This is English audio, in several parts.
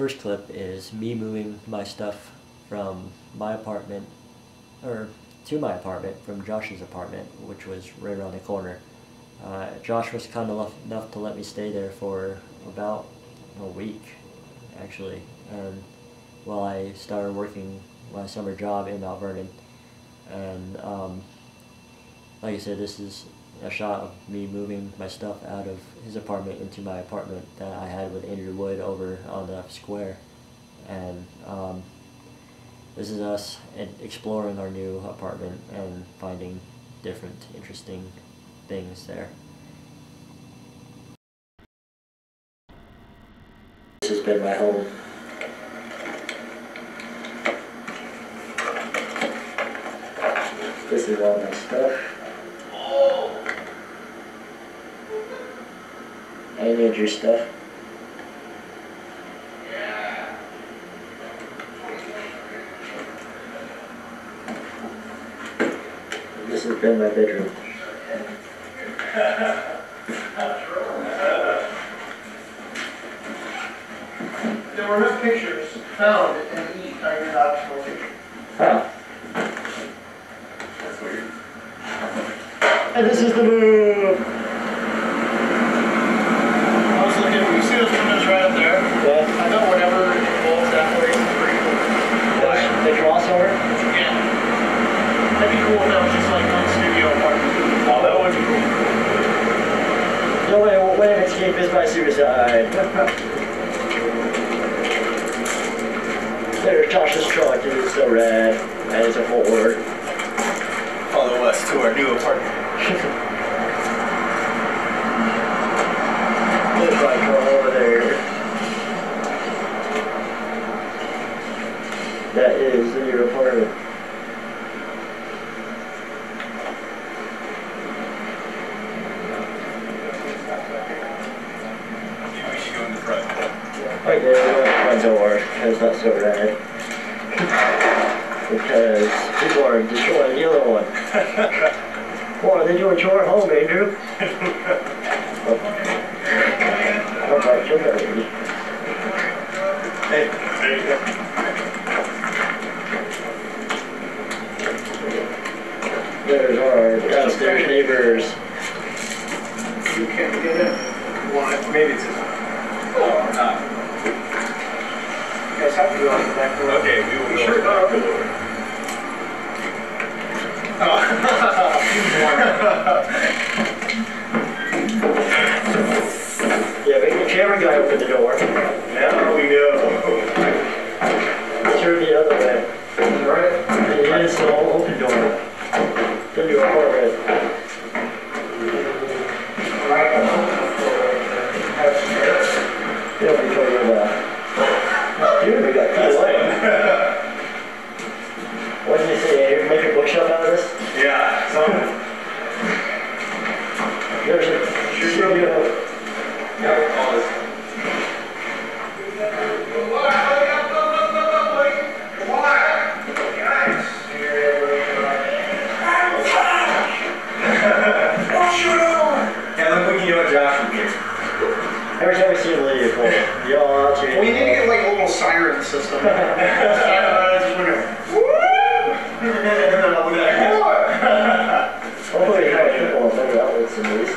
First clip is me moving my stuff from my apartment, or to my apartment from Josh's apartment, which was right around the corner. Uh, Josh was kind enough, enough to let me stay there for about a week, actually, and while I started working my summer job in Mount Vernon. And um, like I said, this is a shot of me moving my stuff out of his apartment into my apartment that I had with Andrew Wood over on the square. And um, this is us exploring our new apartment and finding different interesting things there. This has been my home. This is all my stuff. I need your stuff. This has been my bedroom. There were no pictures found in the doc's location. Huh. That's weird. And this is the move! escape is by suicide. There's Josh's truck, it is so red, and it's a Ford. Follow us to our new apartment. There's my car over there. That is the new apartment. There, we went front door, because that's so rad. because people are destroying the other one. Are they doing chore at home, Andrew? How about your baby? Hey, there you go. There's our downstairs neighbors. You can't get it? Well, maybe it's Oh, not guys have to go out the back door. Okay, we will go. Sure, go out the door. yeah, make the camera guy open the door. Now we know. Turn the other way. Right? It is the open door. Then you apartment. Right. Yeah, we told a studio. Yeah, all this. Yeah, look, we can get Josh from here. Every time we see a lady. Y'all out here. We need to get like a little siren system. Hopefully, you have people on better outlets than these.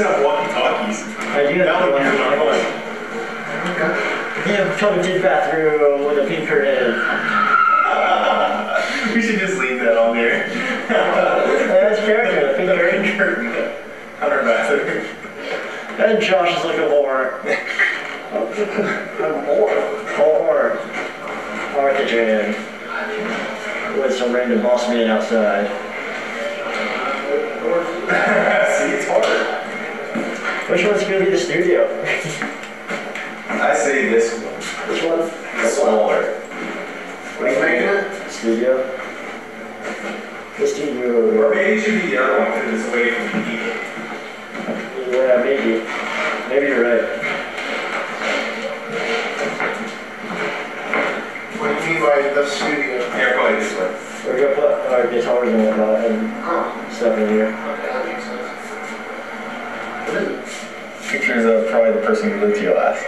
I think uh, walkie-talkies. I do That have would one. be really Yeah, come into the bathroom with a pink curtain. We should just leave that on there. That's character, a pink curtain. Curtain. On our bathroom. And Josh is looking more. More. More. Martha Jan. With some random boss man outside. Which one's gonna be the studio? I say this one. Which one? Smaller. What are you making it? Studio. The Or studio. maybe it should be the other one because it's away from people. Yeah, maybe. Maybe you're right. What do you mean by the studio? Yeah, probably this way. We're gonna put our guitars and whatnot uh, and Oh, stuff in here. okay, Pictures of probably the person who lived here last.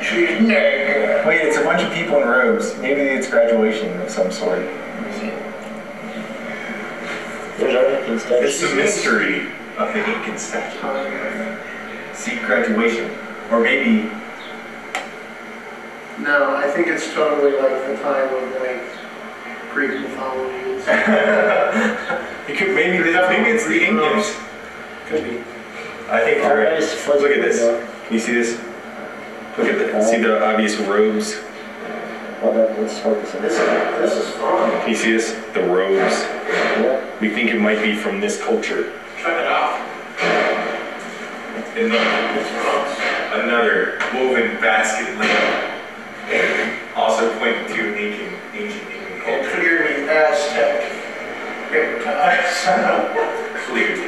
She's naked. Wait, it's a bunch of people in robes. Maybe it's graduation of some sort. There's our Lincoln statue. It's the mystery of the Incan statue. See, graduation. Or maybe, No, I think it's totally like the time of like Greek mythology. it could, maybe, the, maybe it's the Incans. Could be. I think Oh, you're right. fuzzy Look at this. Can you see this? Look at the, see the obvious robes? Hold on, let's focus on This this. is, this fun. Can you see this? The robes. Yeah. We think it might be from this culture. Check it out. And then another woven basket lamp. Also pointing to an ancient, ancient Incan And culture. clearly Aztec. Big ties. Clearly.